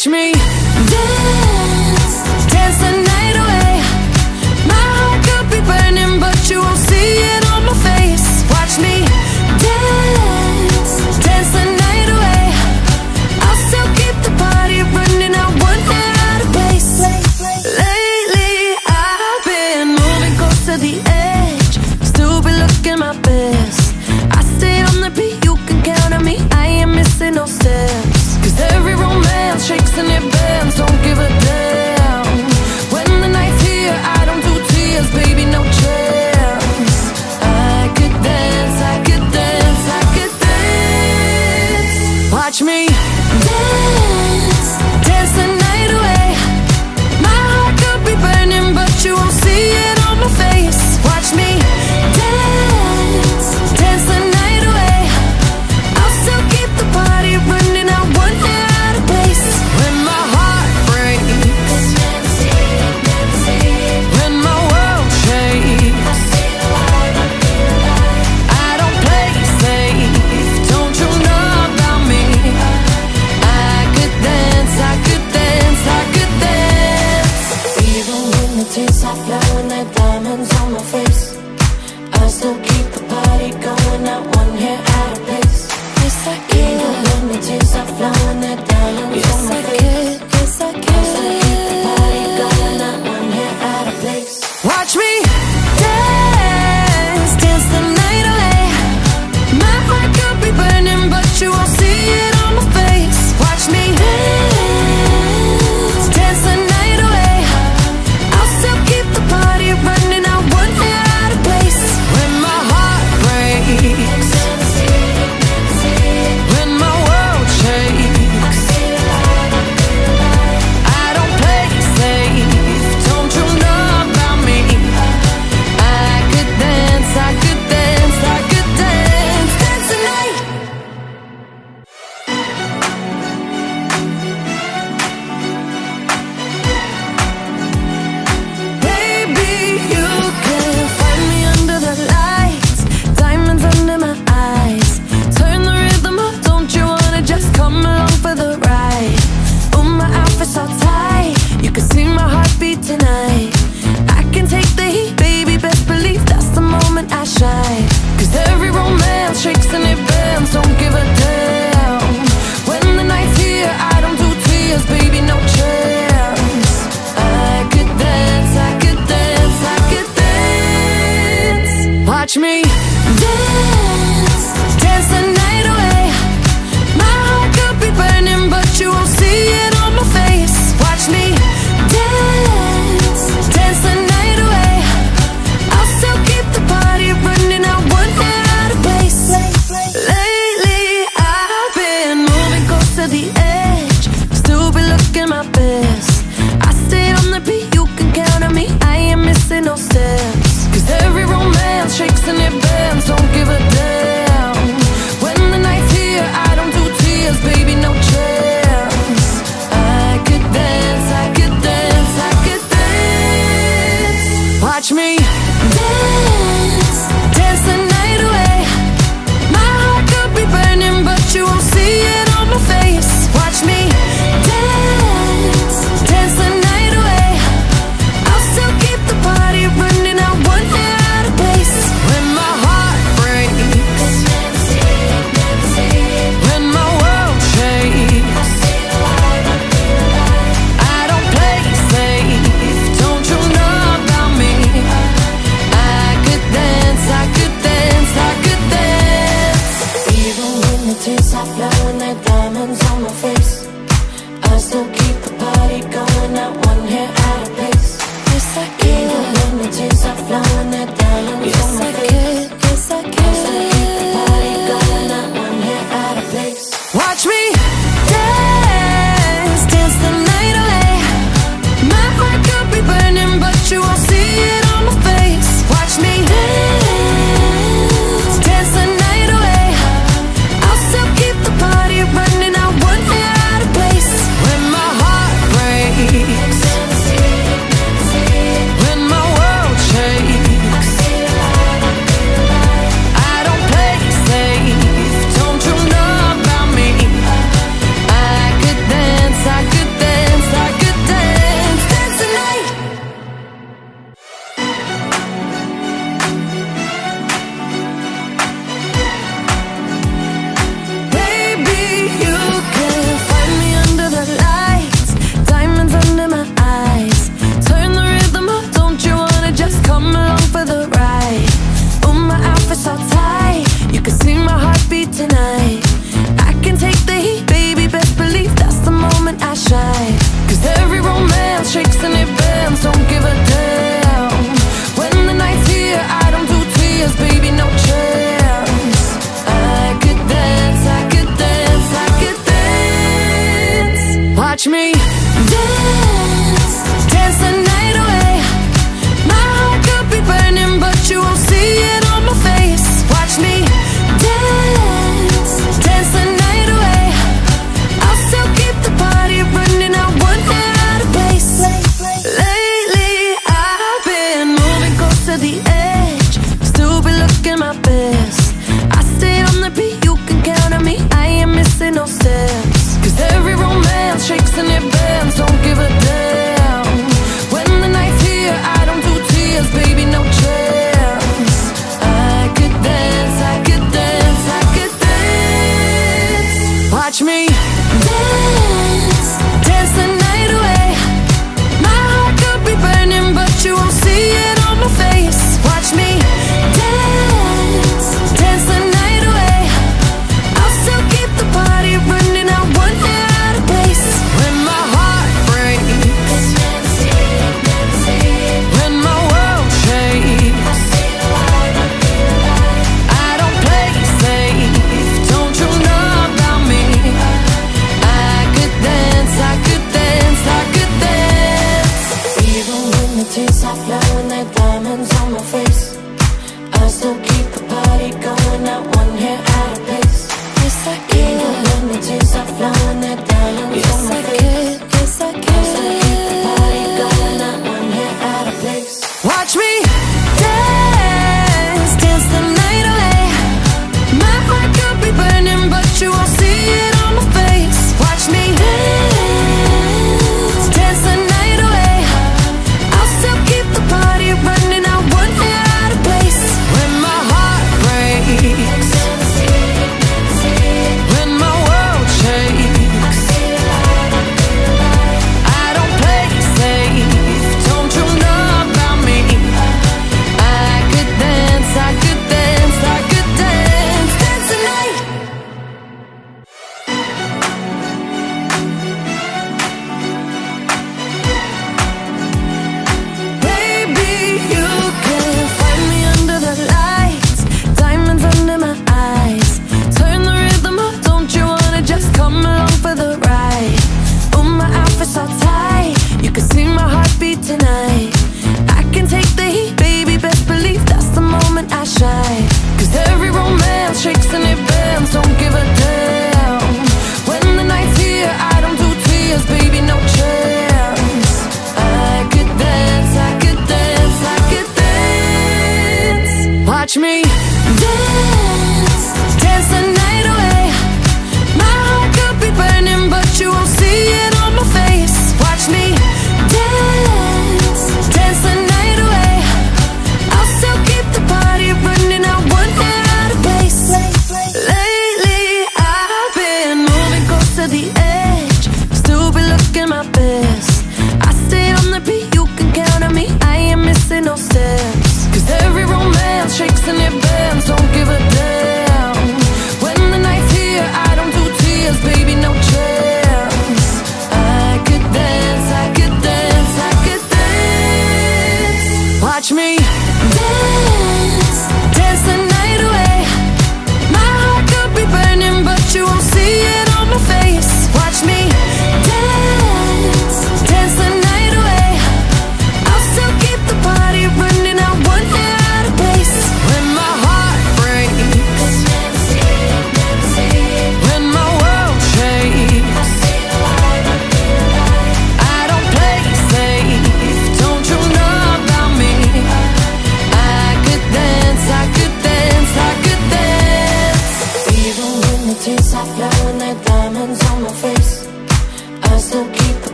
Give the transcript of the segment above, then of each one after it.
Watch me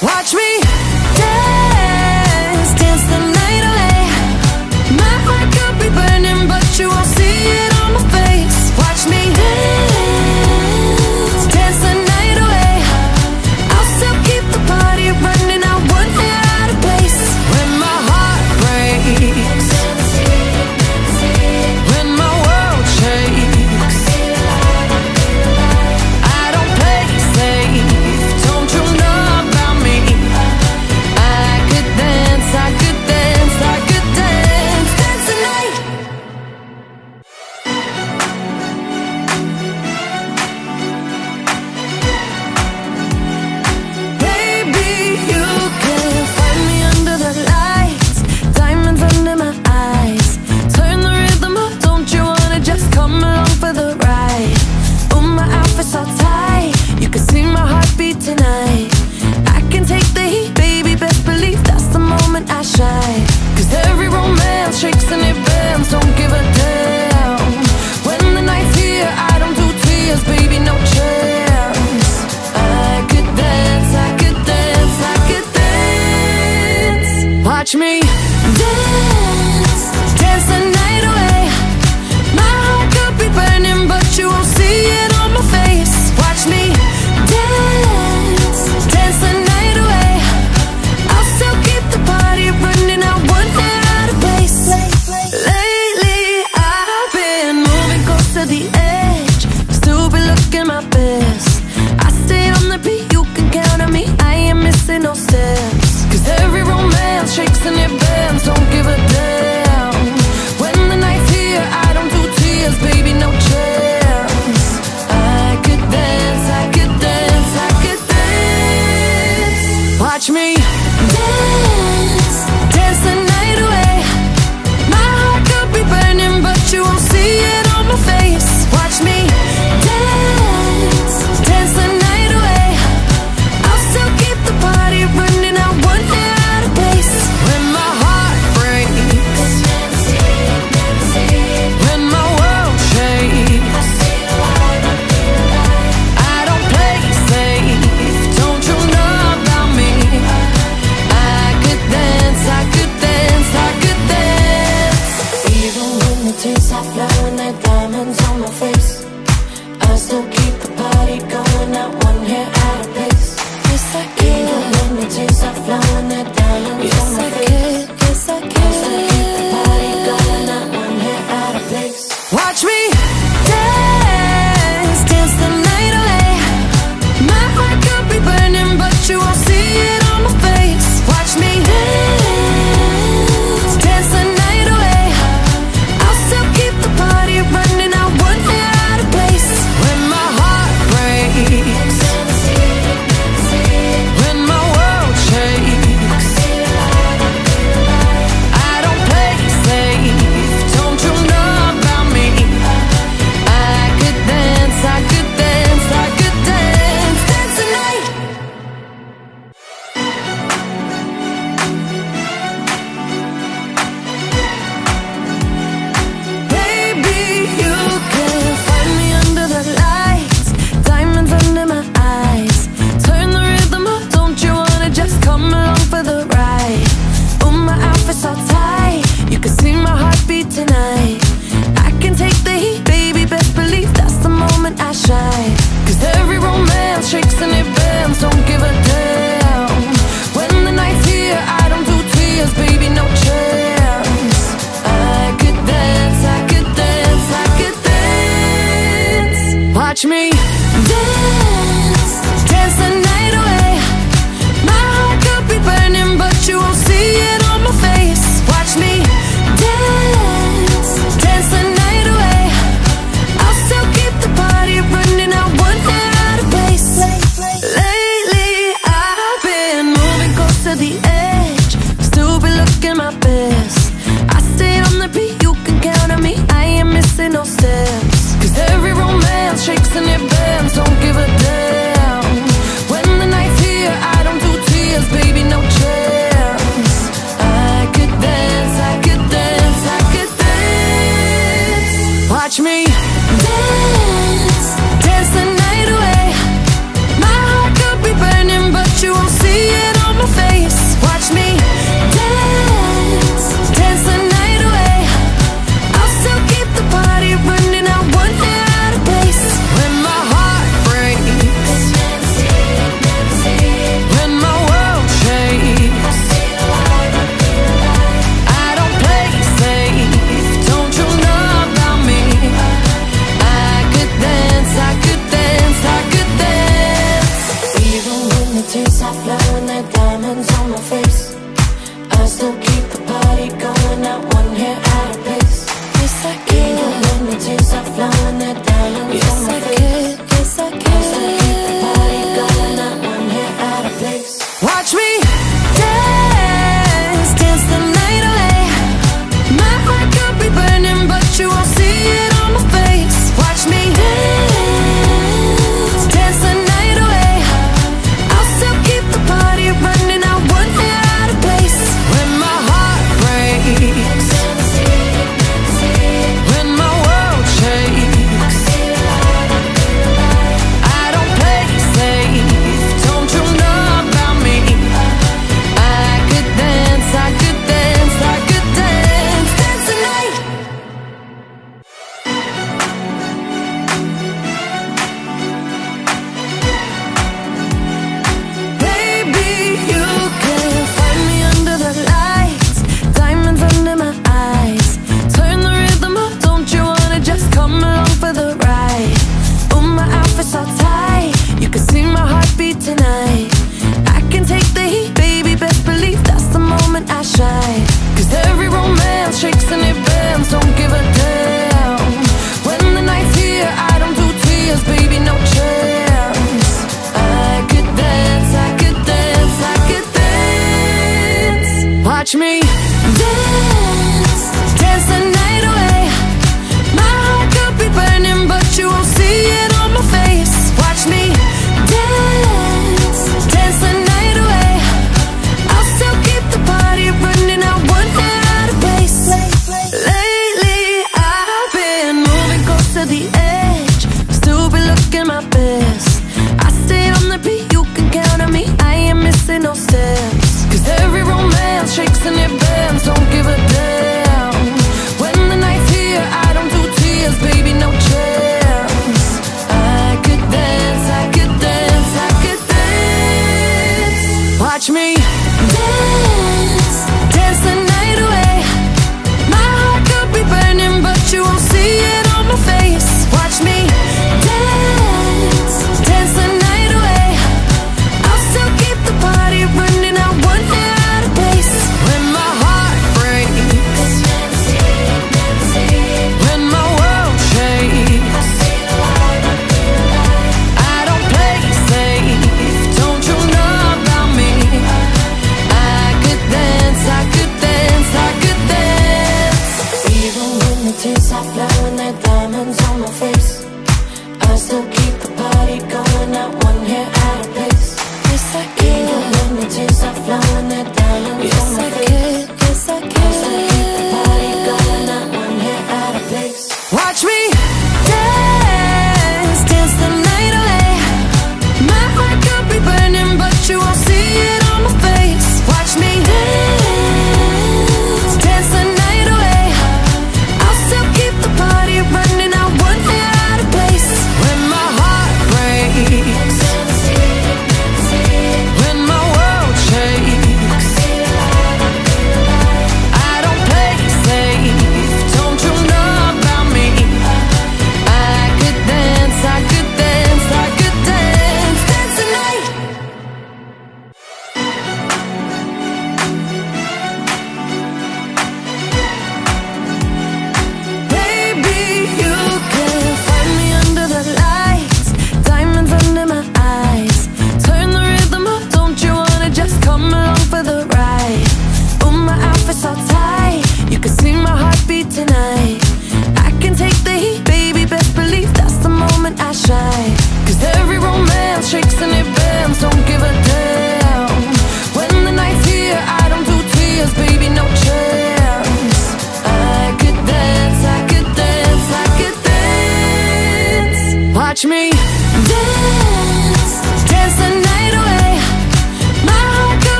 Watch me.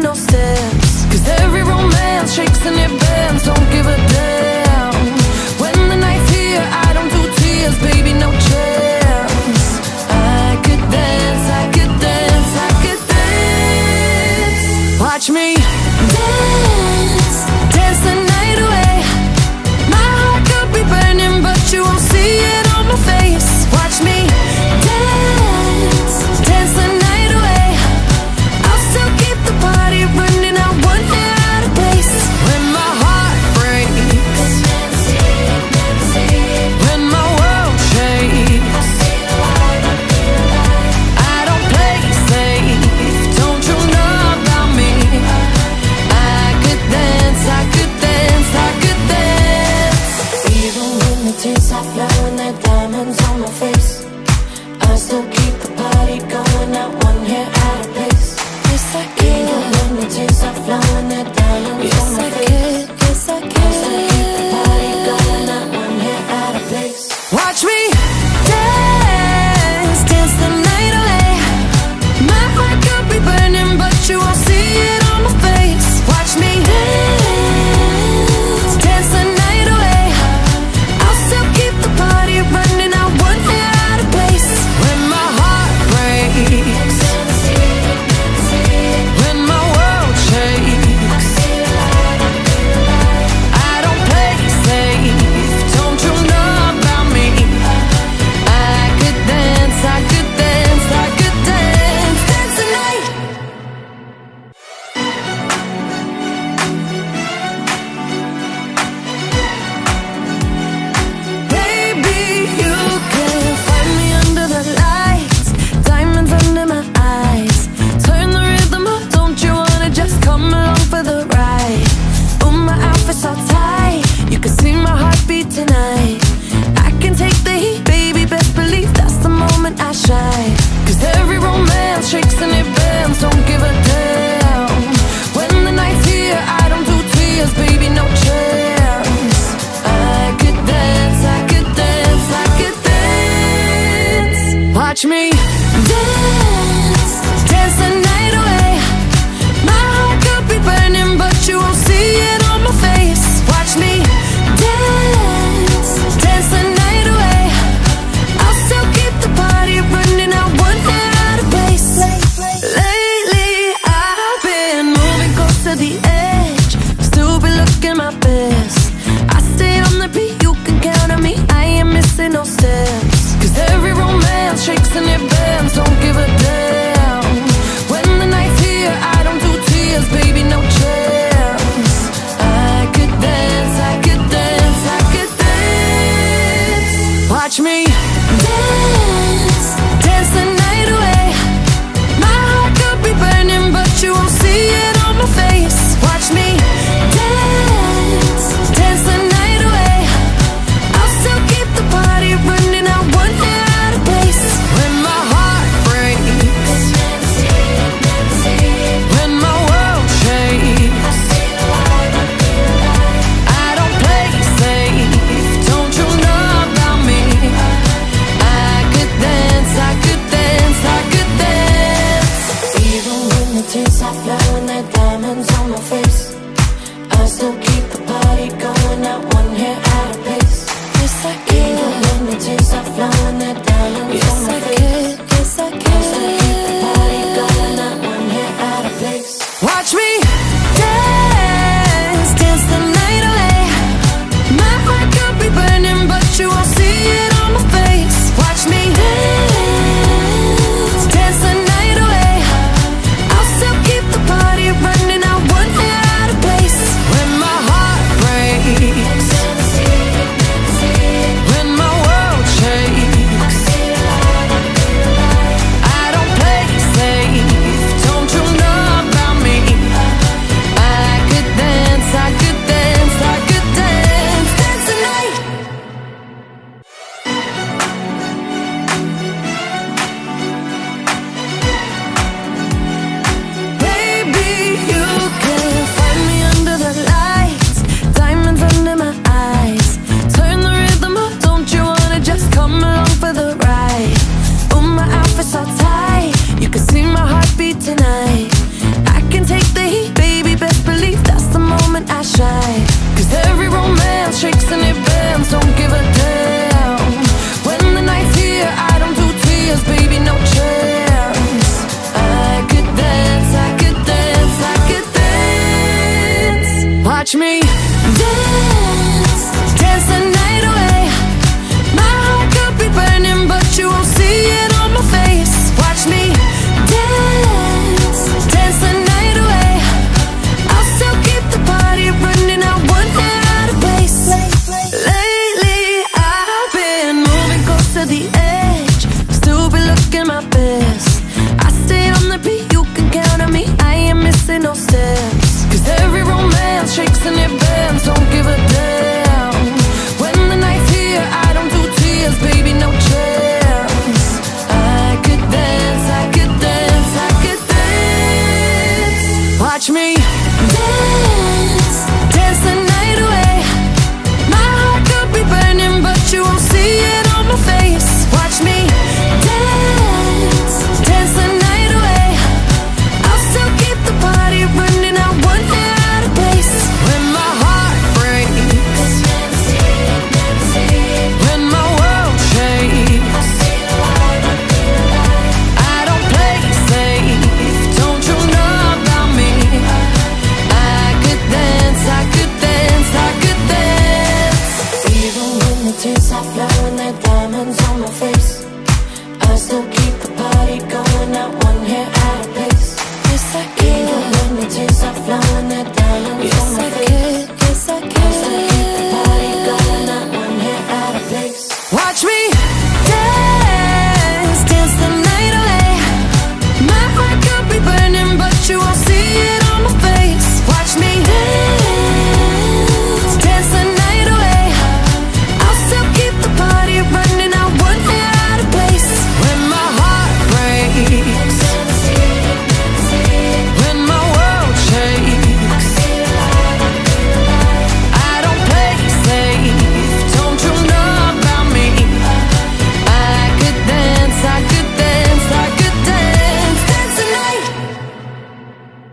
No steps. Cause every romance shakes and it bends. tears are flowing, and like diamonds on my face. I still keep